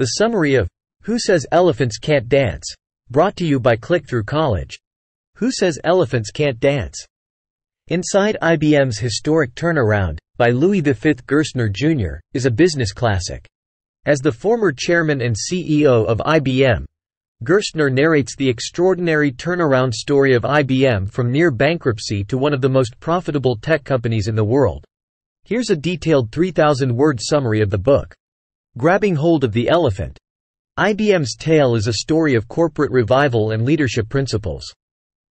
The summary of Who Says Elephants Can't Dance? Brought to you by Click-Through College. Who Says Elephants Can't Dance? Inside IBM's Historic Turnaround, by Louis V. Gerstner Jr., is a business classic. As the former chairman and CEO of IBM, Gerstner narrates the extraordinary turnaround story of IBM from near bankruptcy to one of the most profitable tech companies in the world. Here's a detailed 3,000-word summary of the book. Grabbing Hold of the Elephant. IBM's tale is a story of corporate revival and leadership principles.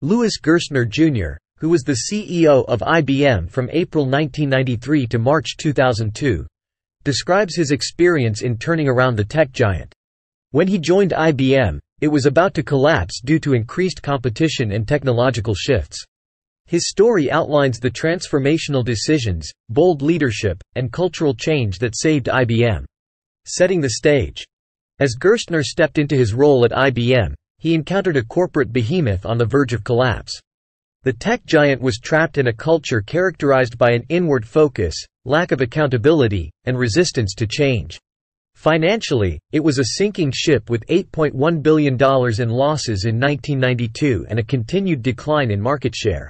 Louis Gerstner Jr., who was the CEO of IBM from April 1993 to March 2002, describes his experience in turning around the tech giant. When he joined IBM, it was about to collapse due to increased competition and technological shifts. His story outlines the transformational decisions, bold leadership, and cultural change that saved IBM. Setting the stage. As Gerstner stepped into his role at IBM, he encountered a corporate behemoth on the verge of collapse. The tech giant was trapped in a culture characterized by an inward focus, lack of accountability, and resistance to change. Financially, it was a sinking ship with $8.1 billion in losses in 1992 and a continued decline in market share.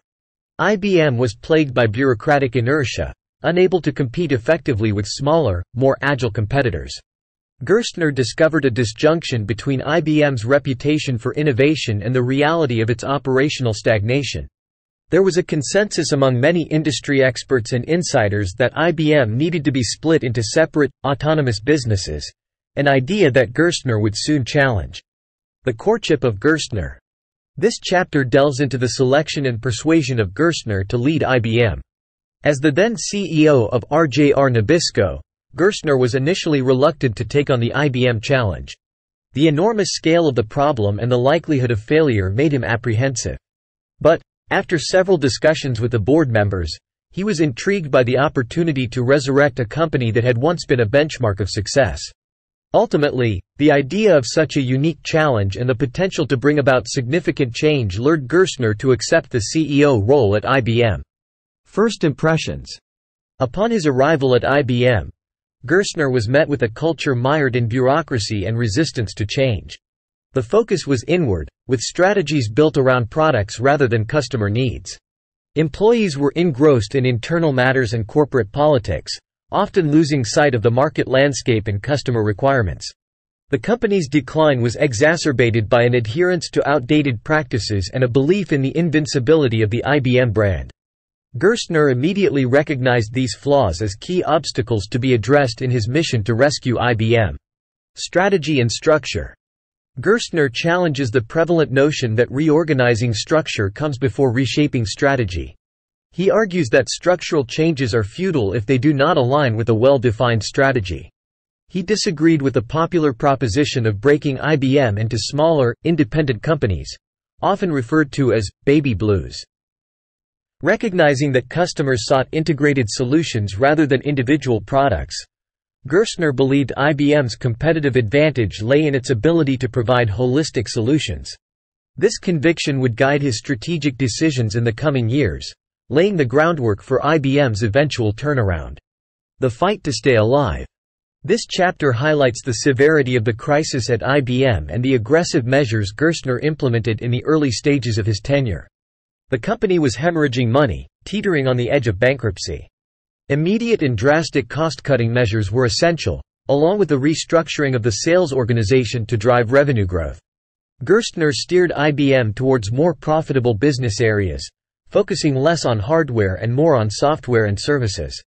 IBM was plagued by bureaucratic inertia, unable to compete effectively with smaller, more agile competitors. Gerstner discovered a disjunction between IBM's reputation for innovation and the reality of its operational stagnation. There was a consensus among many industry experts and insiders that IBM needed to be split into separate, autonomous businesses, an idea that Gerstner would soon challenge. The courtship of Gerstner. This chapter delves into the selection and persuasion of Gerstner to lead IBM. As the then CEO of RJR Nabisco, Gerstner was initially reluctant to take on the IBM challenge. The enormous scale of the problem and the likelihood of failure made him apprehensive. But, after several discussions with the board members, he was intrigued by the opportunity to resurrect a company that had once been a benchmark of success. Ultimately, the idea of such a unique challenge and the potential to bring about significant change lured Gerstner to accept the CEO role at IBM. First impressions. Upon his arrival at IBM, Gerstner was met with a culture mired in bureaucracy and resistance to change. The focus was inward, with strategies built around products rather than customer needs. Employees were engrossed in internal matters and corporate politics, often losing sight of the market landscape and customer requirements. The company's decline was exacerbated by an adherence to outdated practices and a belief in the invincibility of the IBM brand. Gerstner immediately recognized these flaws as key obstacles to be addressed in his mission to rescue IBM. Strategy and structure. Gerstner challenges the prevalent notion that reorganizing structure comes before reshaping strategy. He argues that structural changes are futile if they do not align with a well-defined strategy. He disagreed with the popular proposition of breaking IBM into smaller, independent companies, often referred to as baby blues. Recognizing that customers sought integrated solutions rather than individual products, Gerstner believed IBM's competitive advantage lay in its ability to provide holistic solutions. This conviction would guide his strategic decisions in the coming years, laying the groundwork for IBM's eventual turnaround. The fight to stay alive. This chapter highlights the severity of the crisis at IBM and the aggressive measures Gerstner implemented in the early stages of his tenure. The company was hemorrhaging money, teetering on the edge of bankruptcy. Immediate and drastic cost-cutting measures were essential, along with the restructuring of the sales organization to drive revenue growth. Gerstner steered IBM towards more profitable business areas, focusing less on hardware and more on software and services.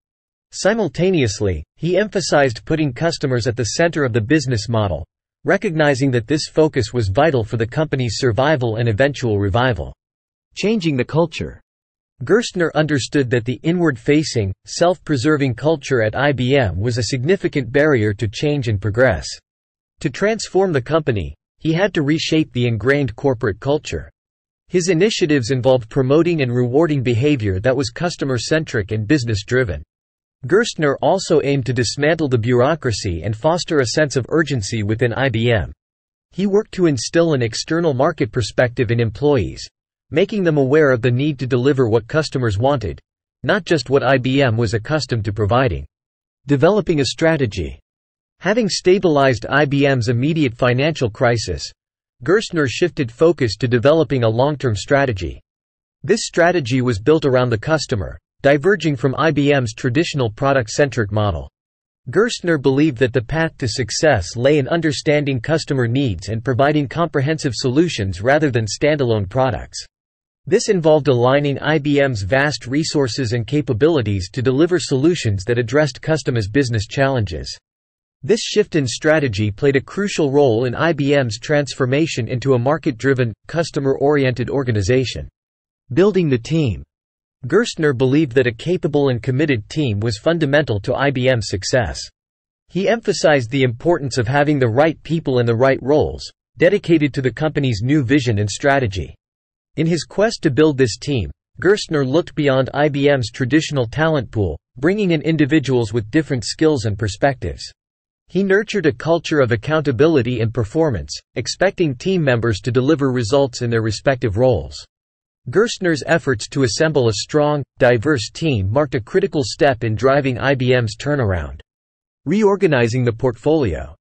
Simultaneously, he emphasized putting customers at the center of the business model, recognizing that this focus was vital for the company's survival and eventual revival. Changing the culture. Gerstner understood that the inward-facing, self-preserving culture at IBM was a significant barrier to change and progress. To transform the company, he had to reshape the ingrained corporate culture. His initiatives involved promoting and rewarding behavior that was customer-centric and business-driven. Gerstner also aimed to dismantle the bureaucracy and foster a sense of urgency within IBM. He worked to instill an external market perspective in employees, making them aware of the need to deliver what customers wanted, not just what IBM was accustomed to providing. Developing a strategy. Having stabilized IBM's immediate financial crisis, Gerstner shifted focus to developing a long-term strategy. This strategy was built around the customer, diverging from IBM's traditional product-centric model. Gerstner believed that the path to success lay in understanding customer needs and providing comprehensive solutions rather than standalone products. This involved aligning IBM's vast resources and capabilities to deliver solutions that addressed customers' business challenges. This shift in strategy played a crucial role in IBM's transformation into a market-driven, customer-oriented organization. Building the team. Gerstner believed that a capable and committed team was fundamental to IBM's success. He emphasized the importance of having the right people in the right roles, dedicated to the company's new vision and strategy. In his quest to build this team, Gerstner looked beyond IBM's traditional talent pool, bringing in individuals with different skills and perspectives. He nurtured a culture of accountability and performance, expecting team members to deliver results in their respective roles. Gerstner's efforts to assemble a strong, diverse team marked a critical step in driving IBM's turnaround. Reorganizing the portfolio.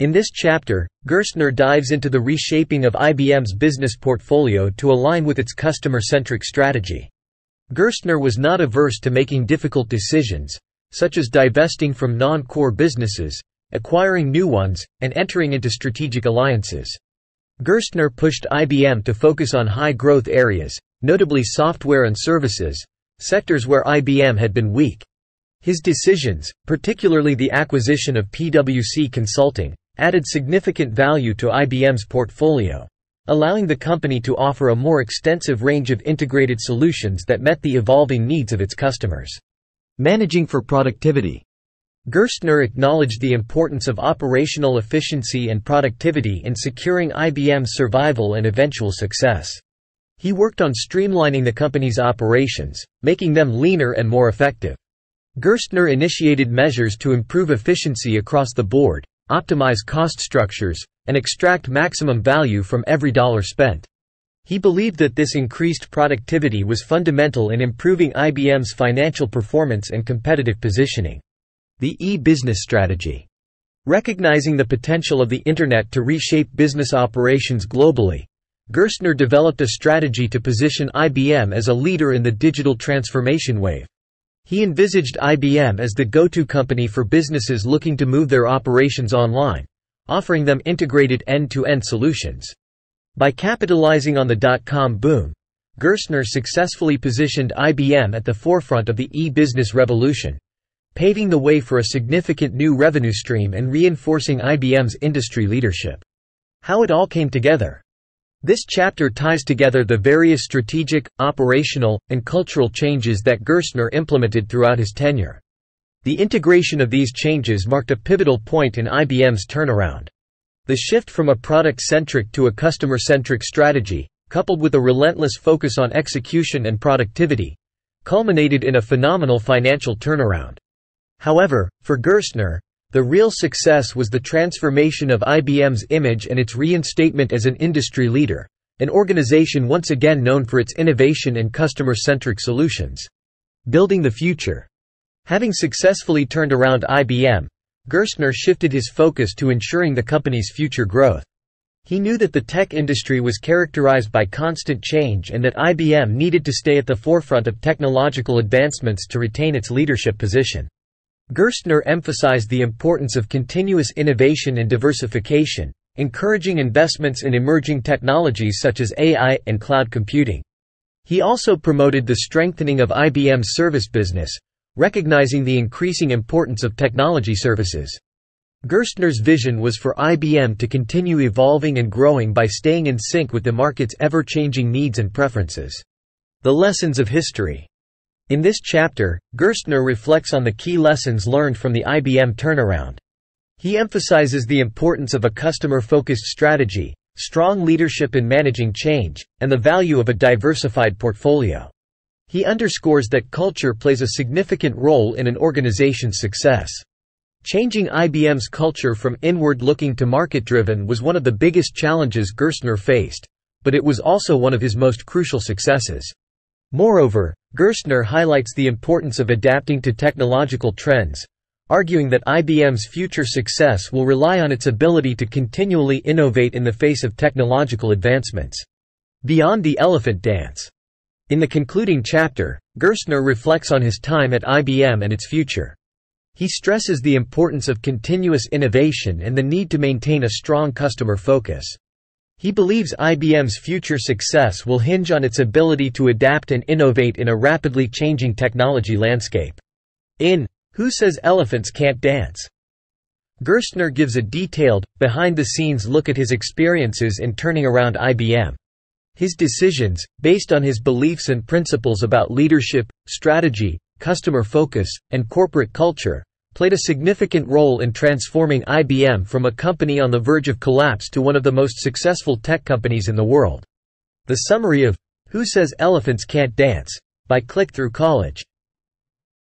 In this chapter, Gerstner dives into the reshaping of IBM's business portfolio to align with its customer-centric strategy. Gerstner was not averse to making difficult decisions, such as divesting from non-core businesses, acquiring new ones, and entering into strategic alliances. Gerstner pushed IBM to focus on high-growth areas, notably software and services, sectors where IBM had been weak. His decisions, particularly the acquisition of PwC Consulting, added significant value to IBM's portfolio, allowing the company to offer a more extensive range of integrated solutions that met the evolving needs of its customers. Managing for productivity. Gerstner acknowledged the importance of operational efficiency and productivity in securing IBM's survival and eventual success. He worked on streamlining the company's operations, making them leaner and more effective. Gerstner initiated measures to improve efficiency across the board, optimize cost structures, and extract maximum value from every dollar spent. He believed that this increased productivity was fundamental in improving IBM's financial performance and competitive positioning. The e-business strategy. Recognizing the potential of the Internet to reshape business operations globally, Gerstner developed a strategy to position IBM as a leader in the digital transformation wave. He envisaged IBM as the go-to company for businesses looking to move their operations online, offering them integrated end-to-end solutions. By capitalizing on the dot-com boom, Gerstner successfully positioned IBM at the forefront of the e-business revolution, paving the way for a significant new revenue stream and reinforcing IBM's industry leadership. How it all came together. This chapter ties together the various strategic, operational, and cultural changes that Gerstner implemented throughout his tenure. The integration of these changes marked a pivotal point in IBM's turnaround. The shift from a product-centric to a customer-centric strategy, coupled with a relentless focus on execution and productivity, culminated in a phenomenal financial turnaround. However, for Gerstner, the real success was the transformation of IBM's image and its reinstatement as an industry leader, an organization once again known for its innovation and customer-centric solutions. Building the future. Having successfully turned around IBM, Gerstner shifted his focus to ensuring the company's future growth. He knew that the tech industry was characterized by constant change and that IBM needed to stay at the forefront of technological advancements to retain its leadership position. Gerstner emphasized the importance of continuous innovation and diversification, encouraging investments in emerging technologies such as AI and cloud computing. He also promoted the strengthening of IBM's service business, recognizing the increasing importance of technology services. Gerstner's vision was for IBM to continue evolving and growing by staying in sync with the market's ever-changing needs and preferences. The Lessons of History in this chapter, Gerstner reflects on the key lessons learned from the IBM turnaround. He emphasizes the importance of a customer-focused strategy, strong leadership in managing change, and the value of a diversified portfolio. He underscores that culture plays a significant role in an organization's success. Changing IBM's culture from inward-looking to market-driven was one of the biggest challenges Gerstner faced, but it was also one of his most crucial successes. Moreover, Gerstner highlights the importance of adapting to technological trends, arguing that IBM's future success will rely on its ability to continually innovate in the face of technological advancements. Beyond the Elephant Dance. In the concluding chapter, Gerstner reflects on his time at IBM and its future. He stresses the importance of continuous innovation and the need to maintain a strong customer focus. He believes IBM's future success will hinge on its ability to adapt and innovate in a rapidly changing technology landscape. In Who Says Elephants Can't Dance? Gerstner gives a detailed, behind-the-scenes look at his experiences in turning around IBM. His decisions, based on his beliefs and principles about leadership, strategy, customer focus, and corporate culture, played a significant role in transforming IBM from a company on the verge of collapse to one of the most successful tech companies in the world. The summary of Who Says Elephants Can't Dance? by Click Through College